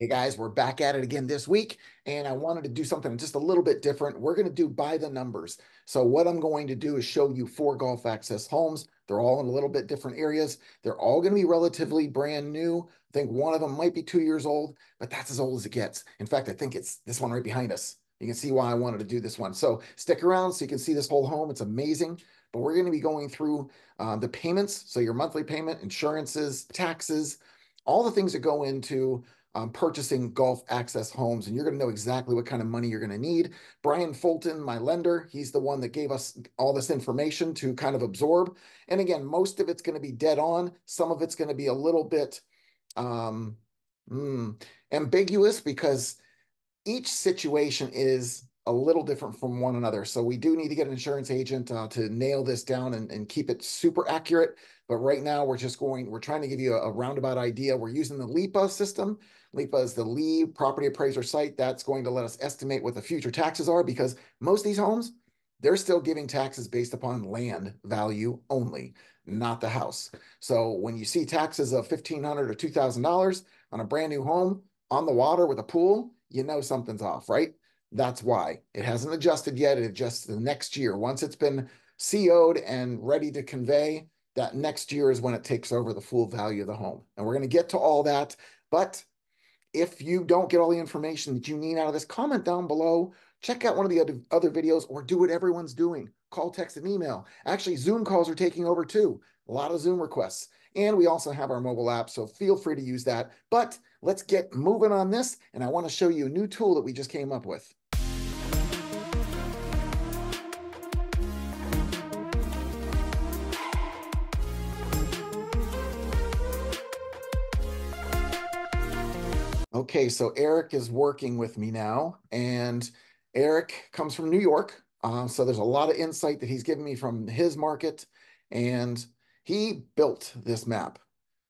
Hey guys, we're back at it again this week, and I wanted to do something just a little bit different. We're going to do by the numbers. So, what I'm going to do is show you four Gulf access homes. They're all in a little bit different areas. They're all going to be relatively brand new. I think one of them might be two years old, but that's as old as it gets. In fact, I think it's this one right behind us. You can see why I wanted to do this one. So, stick around so you can see this whole home. It's amazing. But we're going to be going through uh, the payments. So, your monthly payment, insurances, taxes, all the things that go into um, purchasing Gulf access homes, and you're going to know exactly what kind of money you're going to need. Brian Fulton, my lender, he's the one that gave us all this information to kind of absorb. And again, most of it's going to be dead on. Some of it's going to be a little bit um, mm, ambiguous because each situation is a little different from one another. So we do need to get an insurance agent uh, to nail this down and, and keep it super accurate. But right now we're just going, we're trying to give you a, a roundabout idea. We're using the LEEPA system. LEEPA is the Lee Property Appraiser site. That's going to let us estimate what the future taxes are because most of these homes, they're still giving taxes based upon land value only, not the house. So when you see taxes of $1,500 or $2,000 on a brand new home on the water with a pool, you know something's off, right? That's why it hasn't adjusted yet. It adjusts the next year. Once it's been CO'd and ready to convey, that next year is when it takes over the full value of the home. And we're going to get to all that. But if you don't get all the information that you need out of this, comment down below. Check out one of the other, other videos or do what everyone's doing. Call, text, and email. Actually, Zoom calls are taking over too. A lot of Zoom requests. And we also have our mobile app, so feel free to use that. But let's get moving on this. And I want to show you a new tool that we just came up with. Okay, so Eric is working with me now, and Eric comes from New York. Uh, so there's a lot of insight that he's given me from his market, and he built this map.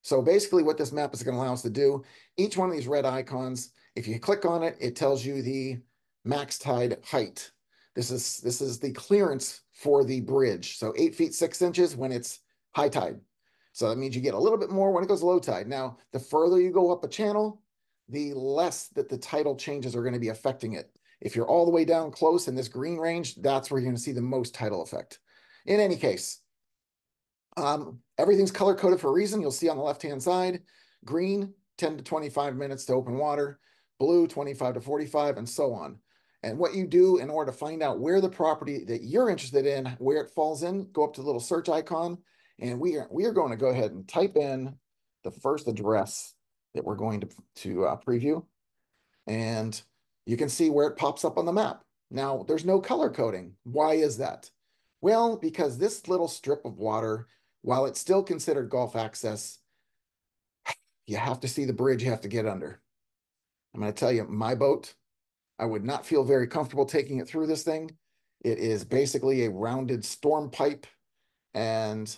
So basically, what this map is going to allow us to do, each one of these red icons, if you click on it, it tells you the max tide height. This is this is the clearance for the bridge. So eight feet six inches when it's high tide. So that means you get a little bit more when it goes low tide. Now, the further you go up a channel, the less that the tidal changes are going to be affecting it. If you're all the way down close in this green range, that's where you're going to see the most tidal effect. In any case, um, everything's color coded for a reason. You'll see on the left-hand side, green, 10 to 25 minutes to open water, blue, 25 to 45, and so on. And what you do in order to find out where the property that you're interested in, where it falls in, go up to the little search icon, and we are, we are going to go ahead and type in the first address that we're going to, to uh, preview. And you can see where it pops up on the map. Now, there's no color coding. Why is that? Well, because this little strip of water, while it's still considered Gulf access, you have to see the bridge you have to get under. I'm going to tell you, my boat, I would not feel very comfortable taking it through this thing. It is basically a rounded storm pipe and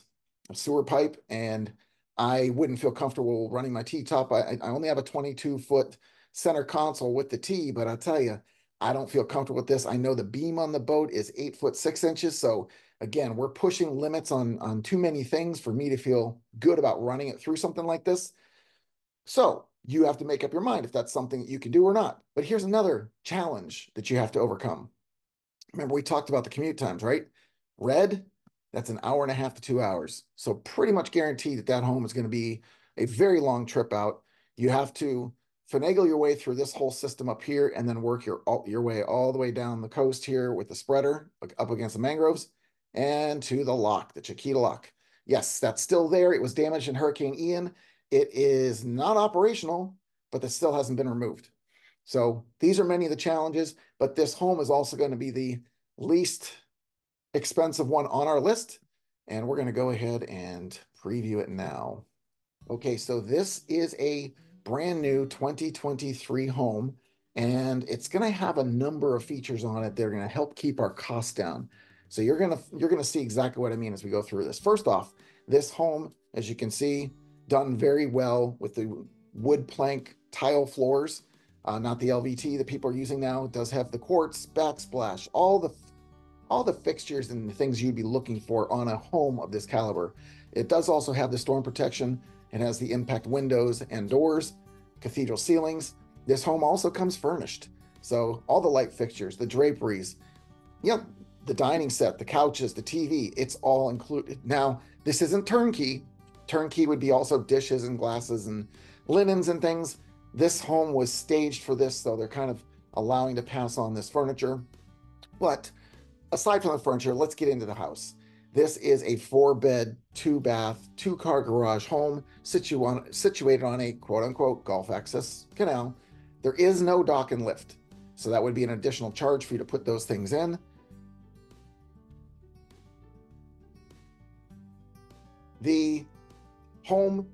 sewer pipe, and I wouldn't feel comfortable running my T top. I, I only have a 22 foot center console with the T, but I tell you, I don't feel comfortable with this. I know the beam on the boat is eight foot six inches. So again, we're pushing limits on, on too many things for me to feel good about running it through something like this. So you have to make up your mind if that's something that you can do or not. But here's another challenge that you have to overcome. Remember, we talked about the commute times, right? Red that's an hour and a half to two hours. So pretty much guaranteed that that home is going to be a very long trip out. You have to finagle your way through this whole system up here and then work your, your way all the way down the coast here with the spreader up against the mangroves and to the lock, the Chiquita lock. Yes, that's still there. It was damaged in Hurricane Ian. It is not operational, but it still hasn't been removed. So these are many of the challenges, but this home is also going to be the least expensive one on our list. And we're going to go ahead and preview it now. Okay, so this is a brand new 2023 home, and it's going to have a number of features on it that are going to help keep our costs down. So you're going to you're going to see exactly what I mean as we go through this. First off, this home, as you can see, done very well with the wood plank tile floors, uh, not the LVT that people are using now. It does have the quartz backsplash, all the all the fixtures and the things you'd be looking for on a home of this caliber. It does also have the storm protection. It has the impact windows and doors, cathedral ceilings, This home also comes furnished. So all the light fixtures, the draperies, yep, the dining set, the couches, the TV, it's all included. Now, this isn't turnkey. Turnkey would be also dishes and glasses and linens and things. This home was staged for this, so they're kind of allowing to pass on this furniture. But aside from the furniture, let's get into the house. This is a four bed, two bath, two car garage home situ- situated on a quote unquote Gulf access canal. There is no dock and lift. So that would be an additional charge for you to put those things in. The home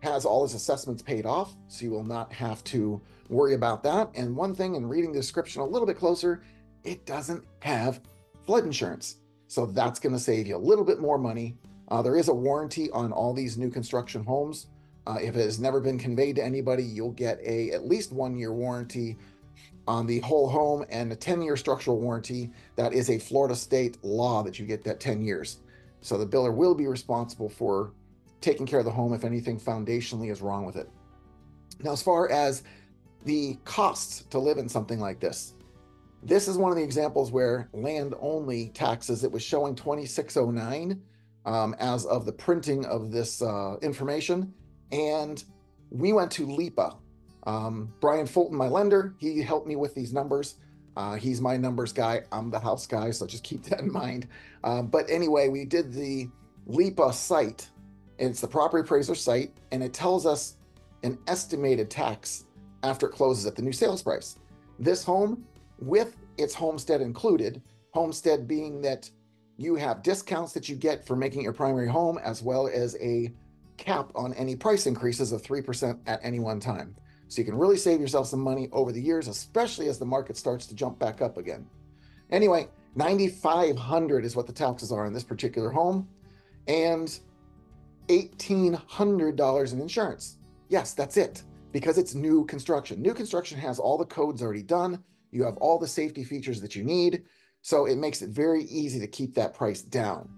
has all its assessments paid off, so you will not have to worry about that. And one thing in reading the description a little bit closer, it doesn't have flood insurance. So that's going to save you a little bit more money. Uh, there is a warranty on all these new construction homes. Uh, if it has never been conveyed to anybody, you'll get a at least one year warranty on the whole home and a 10 year structural warranty. That is a Florida state law that you get that 10 years. So the builder will be responsible for taking care of the home if anything foundationally is wrong with it. Now, as far as the costs to live in something like this, this is one of the examples where land only taxes, it was showing 2609 um, as of the printing of this uh, information. And we went to LEEPA. Um, Brian Fulton, my lender, he helped me with these numbers. Uh, he's my numbers guy. I'm the house guy, so just keep that in mind. Um, but anyway, we did the LEEPA site. It's the property appraiser site, and it tells us an estimated tax after it closes at the new sales price. This home with its homestead included, homestead being that you have discounts that you get for making your primary home, as well as a cap on any price increases of 3% at any one time. So you can really save yourself some money over the years, especially as the market starts to jump back up again. Anyway, 9500 is what the taxes are on this particular home and $1800 in insurance. Yes, that's it because it's new construction. New construction has all the codes already done. You have all the safety features that you need. So it makes it very easy to keep that price down.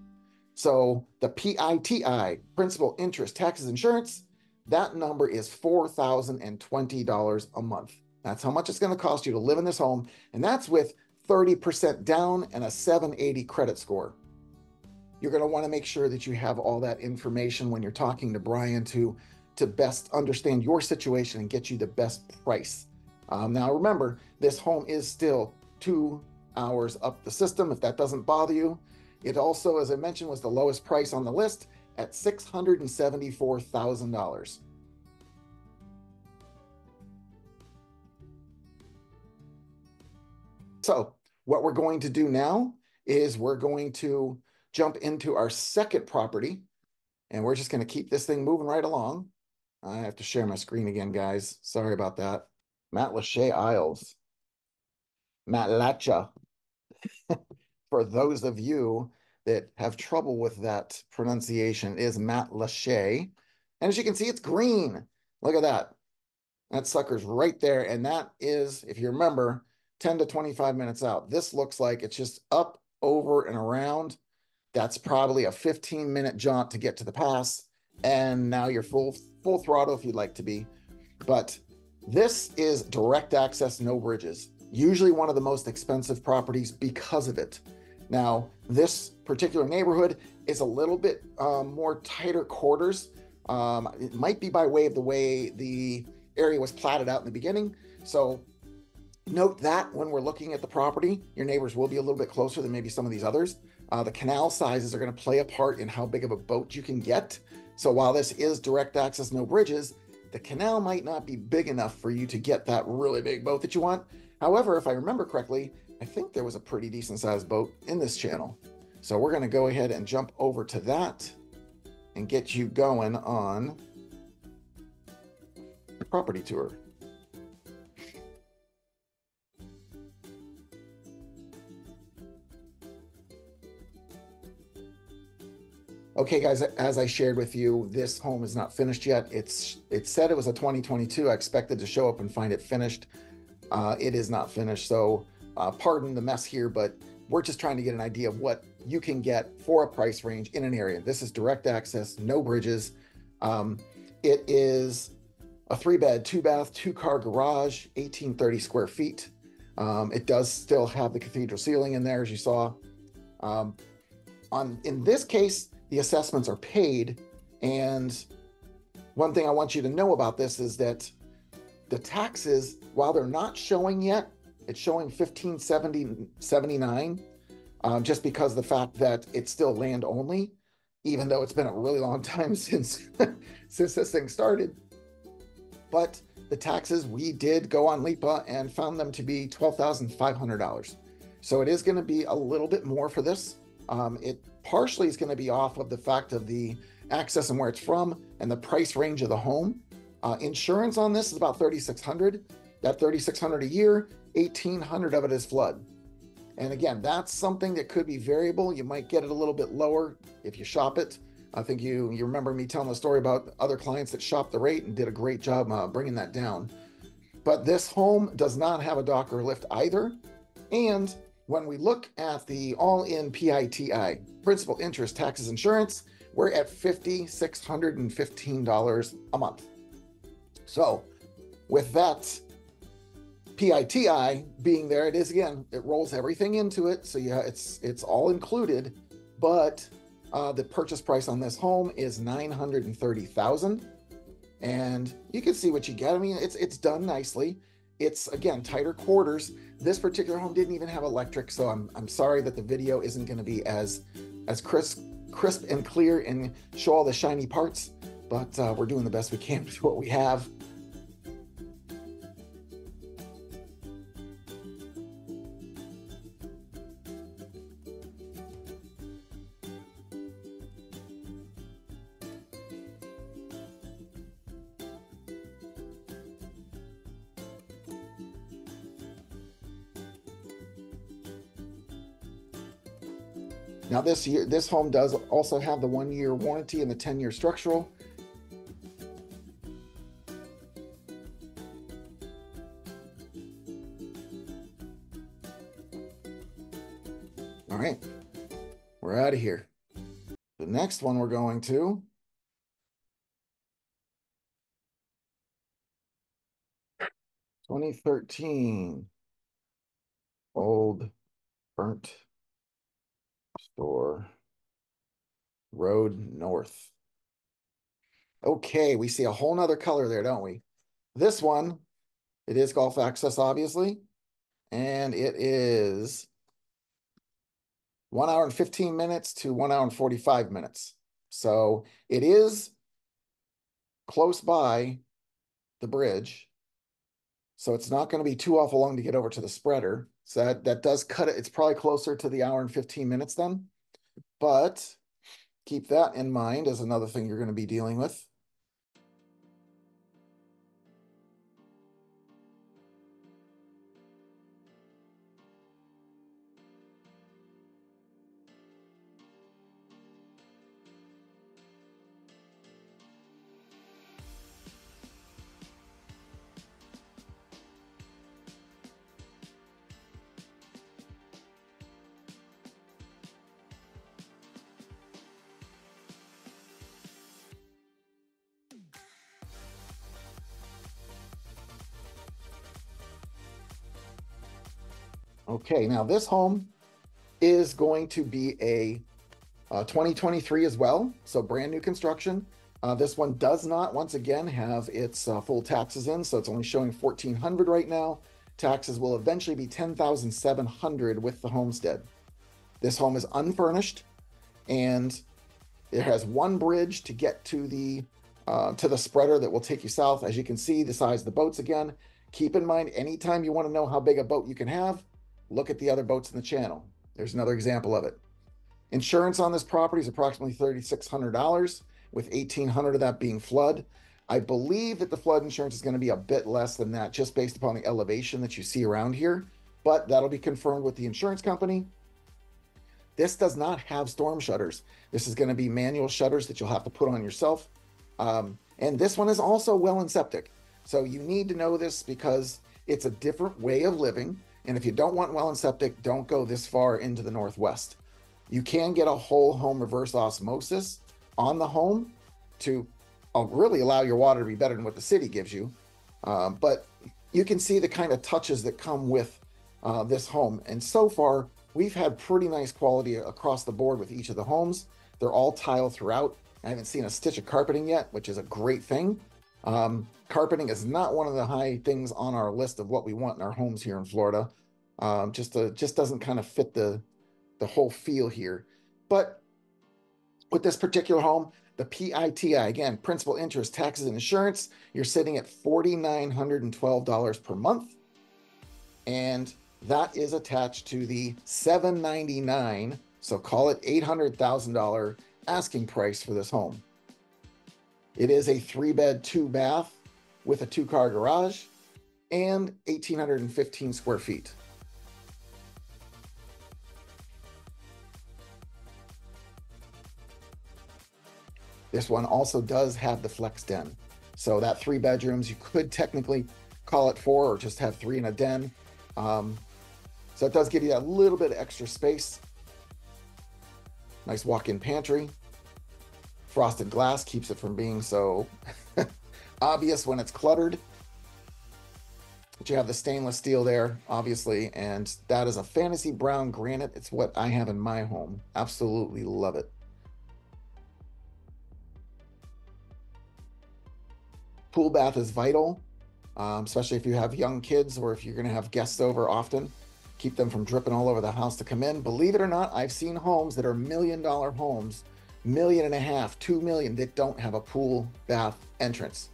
So the PITI, principal, interest, taxes, insurance, that number is $4,020 a month. That's how much it's going to cost you to live in this home. And that's with 30% down and a 780 credit score. You're going to want to make sure that you have all that information when you're talking to Brian to, to best understand your situation and get you the best price. Um, now, remember, this home is still two hours up the system. If that doesn't bother you, it also, as I mentioned, was the lowest price on the list at $674,000. So, what we're going to do now is we're going to jump into our second property, and we're just going to keep this thing moving right along. I have to share my screen again, guys. Sorry about that. Matlacha Isles. Matlacha. For those of you that have trouble with that pronunciation, is Matlacha. And as you can see, it's green. Look at that. That sucker's right there. And that is, if you remember, 10 to 25 minutes out. This looks like it's just up, over, and around. That's probably a 15 minute jaunt to get to the pass. And now you're full full throttle if you'd like to be. But this is direct access, no bridges. Usually one of the most expensive properties because of it. Now, this particular neighborhood is a little bit um, more tighter quarters. Um, it might be by way of the way the area was platted out in the beginning. So note that when we're looking at the property, your neighbors will be a little bit closer than maybe some of these others. Uh, the canal sizes are going to play a part in how big of a boat you can get. So while this is direct access, no bridges, the canal might not be big enough for you to get that really big boat that you want. However, if I remember correctly, I think there was a pretty decent sized boat in this channel. So we're going to go ahead and jump over to that and get you going on the property tour. Okay, guys, as I shared with you, this home is not finished yet. It's it said it was a 2022. I expected to show up and find it finished. Uh, it is not finished, so uh, pardon the mess here, but we're just trying to get an idea of what you can get for a price range in an area. This is direct access, no bridges. Um, it is a three bed, two bath, two car garage, 1830 square feet. Um, it does still have the cathedral ceiling in there, as you saw. Um, on in this case, the assessments are paid, and one thing I want you to know about this is that the taxes, while they're not showing yet, it's showing 1579 um, just because the fact that it's still land only, even though it's been a really long time since since this thing started. But the taxes, we did go on LEEPA and found them to be $12,500. So it is going to be a little bit more for this. Um, it partially is going to be off of the fact of the access and where it's from and the price range of the home. Uh, insurance on this is about 3600 That 3600 a year, 1800 of it is flood. And again, that's something that could be variable. You might get it a little bit lower if you shop it. I think you you remember me telling the story about other clients that shopped the rate and did a great job uh, bringing that down. But this home does not have a dock or lift either. And when we look at the all-in PITI, principal, interest, taxes, insurance, we're at $5,615 a month. So with that PITI being there, it is again, it rolls everything into it. So yeah, it's it's all included, but uh, the purchase price on this home is 930,000 and you can see what you get. I mean, it's it's done nicely. It's again tighter quarters. This particular home didn't even have electric, so I'm I'm sorry that the video isn't going to be as as crisp crisp and clear and show all the shiny parts, but uh, we're doing the best we can with what we have. Now this year, this home does also have the one year warranty and the 10 year structural. All right, we're out of here. The next one we're going to Twenty thirteen, old burnt Store Road North. Okay, we see a whole nother color there, don't we? This one, it is Gulf access, obviously, and it is one hour and 15 minutes to one hour and 45 minutes. So it is close by the bridge. So it's not going to be too awful long to get over to the spreader. So that, that does cut it. It's probably closer to the hour and 15 minutes then. But keep that in mind as another thing you're going to be dealing with. Okay, now this home is going to be a uh, 2023 as well, so brand new construction. Uh, this one does not, once again, have its uh, full taxes in, so it's only showing 1400 right now. Taxes will eventually be 10,700 with the homestead. This home is unfurnished, and it has one bridge to get to the uh, to the spreader that will take you south. As you can see, the size of the boats again. Keep in mind, anytime you want to know how big a boat you can have, Look at the other boats in the channel. There's another example of it. Insurance on this property is approximately $3,600, with 1800 of that being flood. I believe that the flood insurance is going to be a bit less than that, just based upon the elevation that you see around here, but that'll be confirmed with the insurance company. This does not have storm shutters. This is going to be manual shutters that you'll have to put on yourself. Um, and this one is also well and septic. So you need to know this because it's a different way of living. And if you don't want well and septic, don't go this far into the northwest. You can get a whole home reverse osmosis on the home to really allow your water to be better than what the city gives you. Um, but you can see the kind of touches that come with uh, this home. And so far, we've had pretty nice quality across the board with each of the homes. They're all tile throughout. I haven't seen a stitch of carpeting yet, which is a great thing. Um, carpeting is not one of the high things on our list of what we want in our homes here in Florida. Um, just a, just doesn't kind of fit the the whole feel here. But with this particular home, the PITI, again, principal interest, taxes, and insurance, you're sitting at $4,912 per month. And that is attached to the 799 so call it $800,000 asking price for this home. It is a three bed, two bath with a two car garage and 1,815 square feet. This one also does have the flex den. So that three bedrooms, you could technically call it four or just have three in a den. Um, so it does give you a little bit of extra space. Nice walk-in pantry. Frosted glass keeps it from being so obvious when it's cluttered. But you have the stainless steel there, obviously, and that is a fantasy brown granite. It's what I have in my home. Absolutely love it. Pool bath is vital, um, especially if you have young kids or if you're going to have guests over often. Keep them from dripping all over the house to come in. Believe it or not, I've seen homes that are million dollar homes, million and a half, two million, that don't have a pool bath entrance.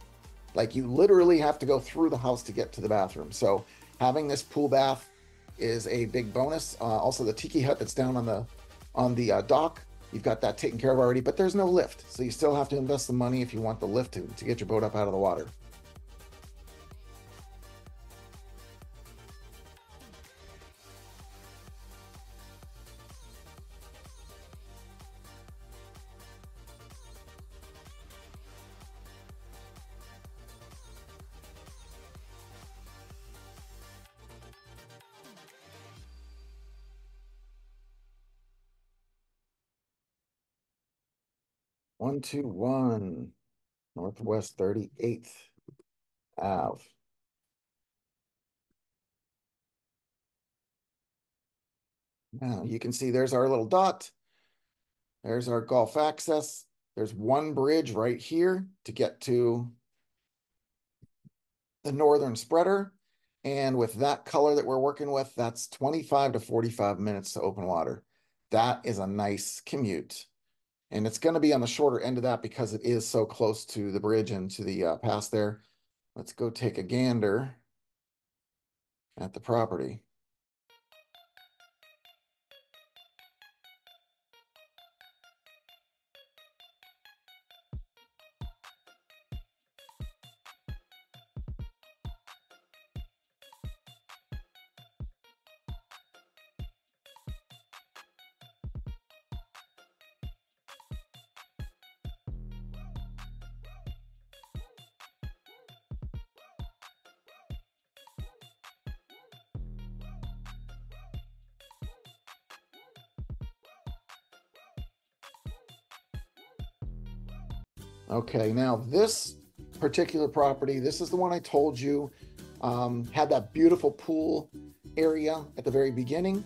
Like you literally have to go through the house to get to the bathroom. So having this pool bath is a big bonus. Uh, also, the tiki hut that's down on the on the uh, dock You've got that taken care of already, but there's no lift. So you still have to invest the money if you want the lift to, to get your boat up out of the water. One two one, Northwest 38th Ave. Now you can see there's our little dot. There's our Gulf access. There's one bridge right here to get to the northern spreader. And with that color that we're working with, that's 25 to 45 minutes to open water. That is a nice commute. And it's going to be on the shorter end of that because it is so close to the bridge and to the uh, pass there. Let's go take a gander at the property. Okay, now this particular property, this is the one I told you um, had that beautiful pool area at the very beginning.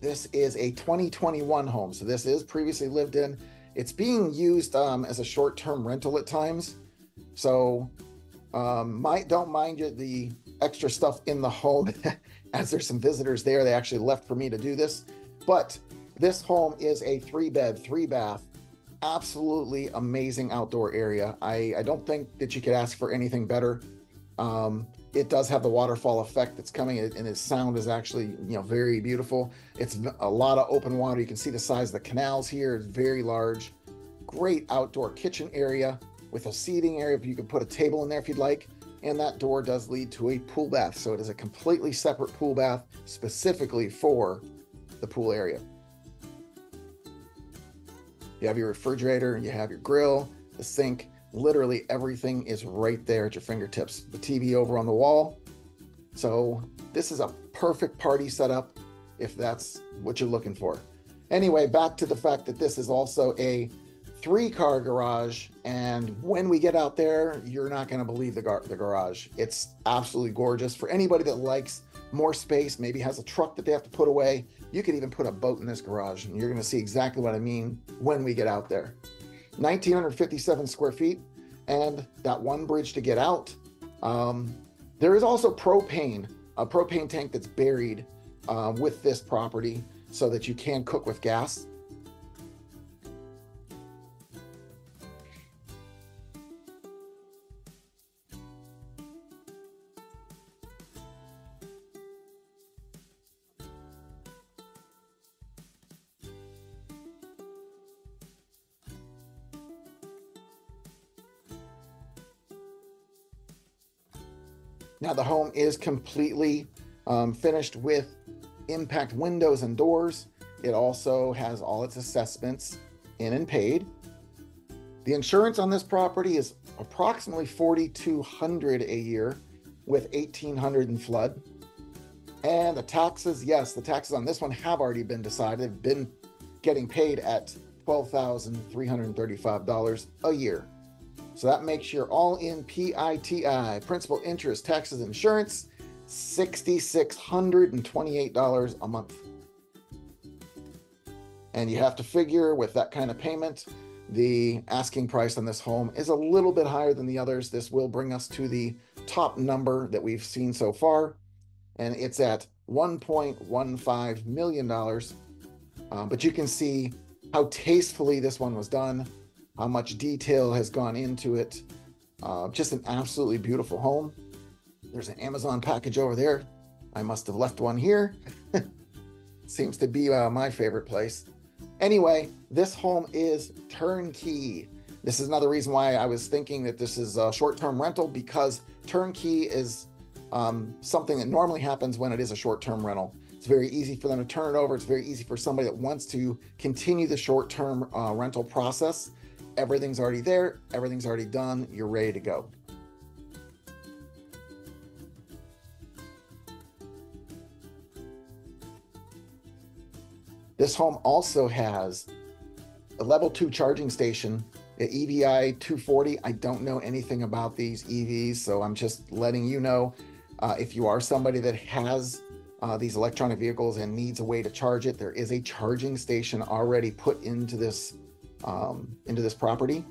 This is a 2021 home, so this is previously lived in. It's being used um, as a short-term rental at times, so um, might don't mind you the extra stuff in the home as there's some visitors there. They actually left for me to do this, but this home is a three-bed, three-bath absolutely amazing outdoor area. I, I don't think that you could ask for anything better. Um, it does have the waterfall effect that's coming and its sound is actually you know very beautiful. It's a lot of open water. You can see the size of the canals here. It's very large. Great outdoor kitchen area with a seating area. You can put a table in there if you'd like. And that door does lead to a pool bath. So it is a completely separate pool bath specifically for the pool area you have your refrigerator, you have your grill, the sink, literally everything is right there at your fingertips. The TV over on the wall. So this is a perfect party setup if that's what you're looking for. Anyway, back to the fact that this is also a three car garage. And when we get out there, you're not going to believe the, gar- the garage. It's absolutely gorgeous. For anybody that likes more space, maybe has a truck that they have to put away, you could even put a boat in this garage. And you're going to see exactly what I mean when we get out there. 1957 square feet and that one bridge to get out. Um, there is also propane, a propane tank that's buried uh, with this property so that you can cook with gas. Now the home is completely um, finished with impact windows and doors. It also has all its assessments in and paid. The insurance on this property is approximately 4200 a year with 1800 in flood. And the taxes, yes, the taxes on this one have already been decided, They've been getting paid at $12,335 a year. So that makes your all in PITI, principal, interest, taxes, insurance, $6,628 a month. And you have to figure with that kind of payment, the asking price on this home is a little bit higher than the others. This will bring us to the top number that we've seen so far, and it's at $1.15 million. Um, but you can see how tastefully this one was done how much detail has gone into it. Uh, just an absolutely beautiful home. There's an Amazon package over there. I must have left one here. Seems to be uh, my favorite place. Anyway, this home is turnkey. This is another reason why I was thinking that this is a short term rental because turnkey is um, something that normally happens when it is a short term rental. It's very easy for them to turn it over. It's very easy for somebody that wants to continue the short term uh, rental process everything's already there, everything's already done, you're ready to go. This home also has a level two charging station, the EVI 240. I don't know anything about these EVs, so I'm just letting you know uh, if you are somebody that has uh, these electronic vehicles and needs a way to charge it, there is a charging station already put into this um, into this property.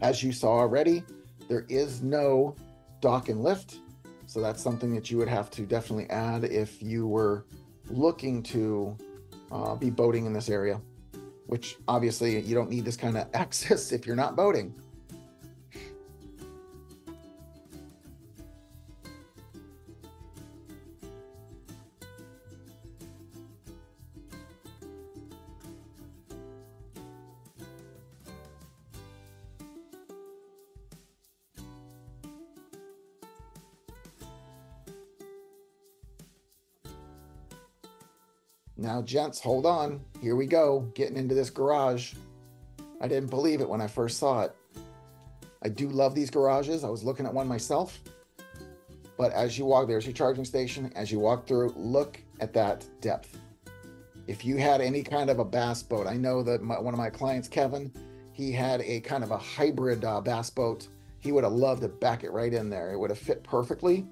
As you saw already, there is no dock and lift. So that's something that you would have to definitely add if you were looking to uh, be boating in this area, which obviously you don't need this kind of access if you're not boating. Now, gents, hold on. Here we go, getting into this garage. I didn't believe it when I first saw it. I do love these garages. I was looking at one myself. But as you walk, there's your charging station. As you walk through, look at that depth. If you had any kind of a bass boat, I know that my, one of my clients, Kevin, he had a kind of a hybrid uh, bass boat. He would have loved to back it right in there. It would have fit perfectly.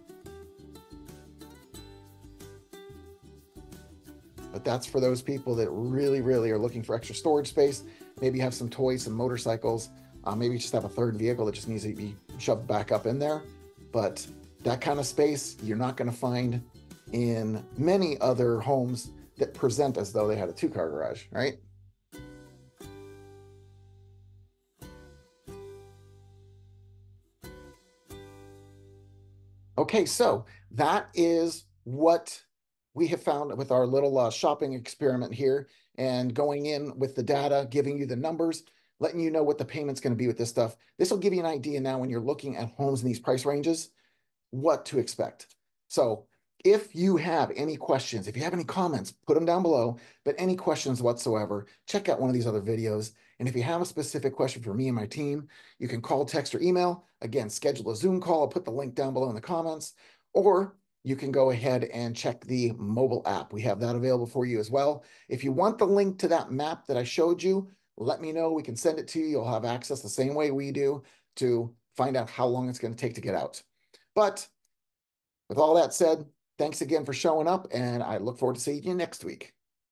But that's for those people that really, really are looking for extra storage space. Maybe have some toys, some motorcycles, uh, maybe just have a third vehicle that just needs to be shoved back up in there. But that kind of space you're not going to find in many other homes that present as though they had a two car garage, right? Okay, so that is what we have found with our little uh, shopping experiment here and going in with the data, giving you the numbers, letting you know what the payment's going to be with this stuff. This will give you an idea now when you're looking at homes in these price ranges, what to expect. So if you have any questions, if you have any comments, put them down below, but any questions whatsoever, check out one of these other videos. And if you have a specific question for me and my team, you can call, text, or email. Again, schedule a Zoom call. I'll put the link down below in the comments or you can go ahead and check the mobile app. We have that available for you as well. If you want the link to that map that I showed you, let me know. We can send it to you. You'll have access the same way we do to find out how long it's going to take to get out. But with all that said, thanks again for showing up, and I look forward to seeing you next week.